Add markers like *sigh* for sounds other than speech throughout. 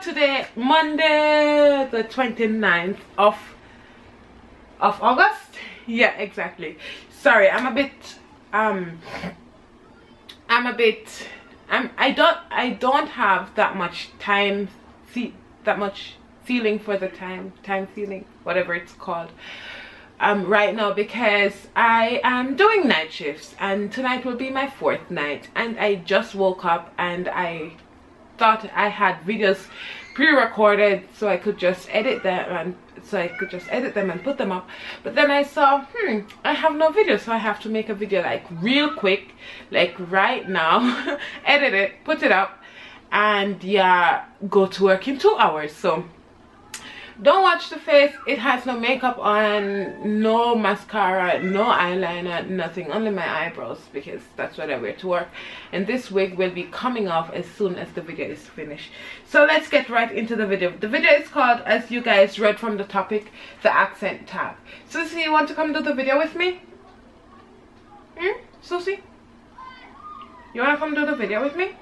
today monday the 29th of of august. Yeah exactly. Sorry i'm a bit um i'm a bit i'm i don't i don't have that much time see that much feeling for the time time feeling whatever it's called um right now because i am doing night shifts and tonight will be my fourth night and i just woke up and i thought i had videos pre-recorded so i could just edit them and so I could just edit them and put them up. But then I saw hmm I have no video so I have to make a video like real quick like right now *laughs* edit it put it up and yeah go to work in two hours so don't watch the face. It has no makeup on no mascara no eyeliner nothing. Only my eyebrows because that's what i wear to work. And this wig will be coming off as soon as the video is finished. So let's get right into the video. The video is called as you guys read from the topic the accent tag susie you want to come do the video with me? Hmm? Susie? You want to come do the video with me?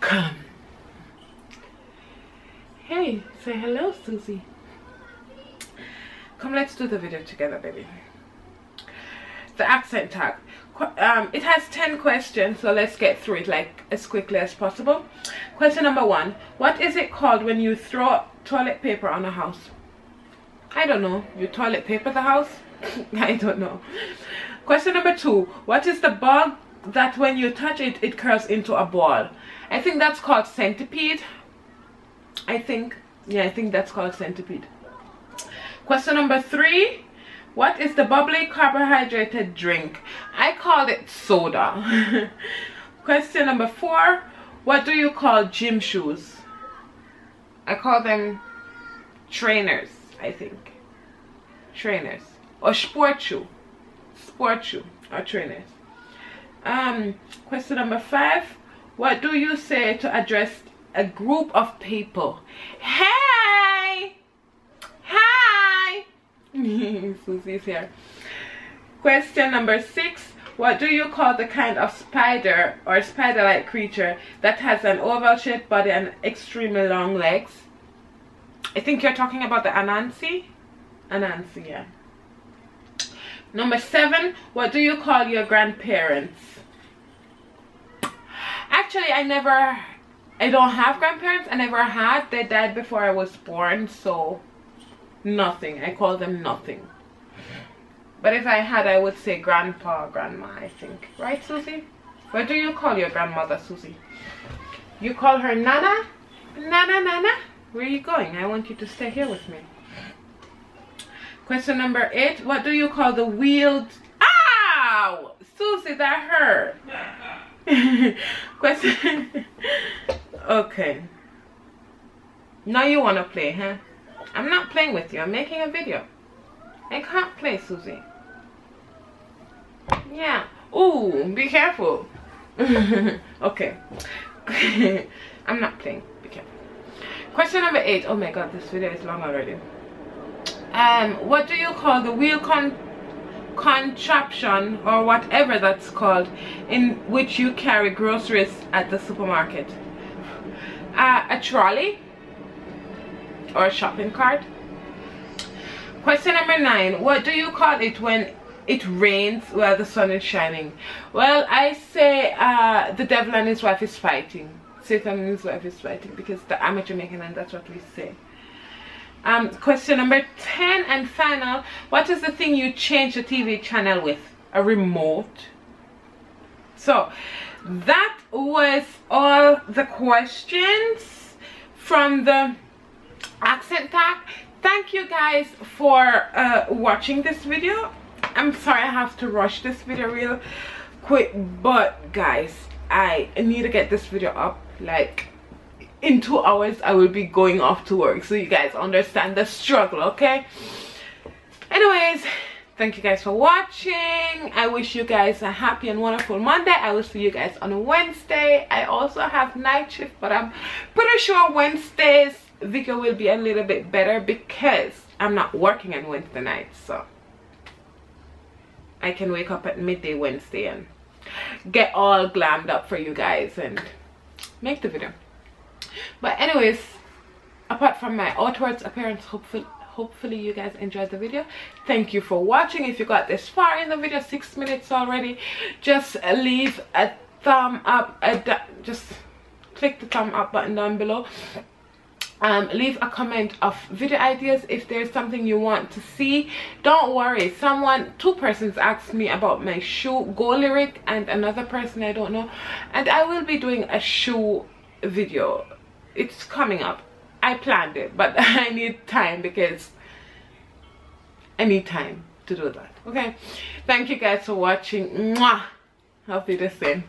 Come Hey, say hello, Susie. Come, let's do the video together, baby. The accent tag. Um, it has 10 questions, so let's get through it like as quickly as possible. Question number one. What is it called when you throw toilet paper on a house? I don't know. You toilet paper the house? *laughs* I don't know. Question number two. What is the bug that when you touch it, it curls into a ball? I think that's called centipede. I think, yeah, I think that's called centipede. Question number three. What is the bubbly carbohydrated drink? I call it soda. *laughs* Question number four. What do you call gym shoes? I call them trainers, I think. Trainers. Or sport shoe. Sport shoe or trainers. Um, question number five. What do you say to address a group of people. Hey! Hi! *laughs* Susie's here. Question number six. What do you call the kind of spider or spider-like creature that has an oval-shaped body and extremely long legs? I think you're talking about the Anansi? Anansi, yeah. Number seven. What do you call your grandparents? Actually, I never I don't have grandparents. I never had. They died before I was born. So nothing. I call them nothing. But if I had, I would say grandpa, grandma, I think. Right, Susie? What do you call your grandmother, Susie? You call her Nana? Nana, Nana? Where are you going? I want you to stay here with me. Question number eight. What do you call the wheeled... Ow! Susie, that hurt. *laughs* Question... *laughs* Okay. Now you want to play, huh? I'm not playing with you. I'm making a video. I can't play, Susie. Yeah. Ooh, be careful. *laughs* okay. *laughs* I'm not playing. Be careful. Question number eight. Oh my god, this video is long already. Um, what do you call the wheel con contraption or whatever that's called in which you carry groceries at the supermarket? Uh, a trolley? Or a shopping cart? Question number nine. What do you call it when it rains while the sun is shining? Well i say uh, the devil and his wife is fighting. Satan and his wife is fighting because the amateur making and that's what we say. Um, question number 10 and final. What is the thing you change the tv channel with? A remote. So that was all the questions from the accent tag thank you guys for uh, watching this video. I'm sorry i have to rush this video real quick but guys i need to get this video up like in two hours i will be going off to work so you guys understand the struggle okay? Anyways thank you guys for watching. I wish you guys a happy and wonderful monday. I will see you guys on wednesday. I also have night shift but i'm pretty sure wednesday's video will be a little bit better because i'm not working on wednesday night so i can wake up at midday wednesday and get all glammed up for you guys and make the video. But anyways apart from my outwards appearance hopefully hopefully you guys enjoyed the video. Thank you for watching. If you got this far in the video six minutes already just leave a thumb up a just click the thumb up button down below. Um, leave a comment of video ideas. If there's something you want to see don't worry. Someone two persons asked me about my shoe go lyric and another person i don't know. And i will be doing a shoe video. It's coming up I planned it, but *laughs* I need time because I need time to do that. Okay. Thank you guys for watching. Mwah. I'll be the same.